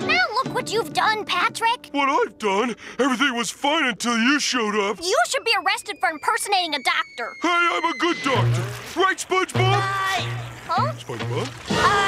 Now look what you've done, Patrick. What I've done? Everything was fine until you showed up. You should be arrested for impersonating a doctor. Hey, I'm a good doctor. Right, SpongeBob? Uh, huh? SpongeBob? Uh,